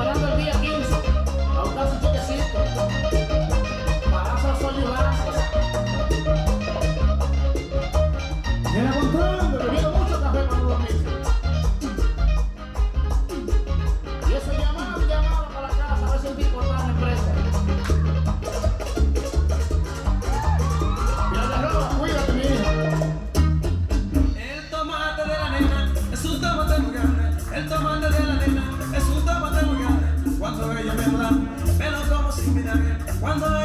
comparando el día 15 a un caso choquecito, balazos, sol y balazos. Viene contando, bebido mucho café para los meses. Y eso llamado, llamado para la casa, a ver si un tipo está en la empresa. El tomate de la nena es un tomate muy grande. El tomate de la cuando ella me habla, me como sin mirar, cuando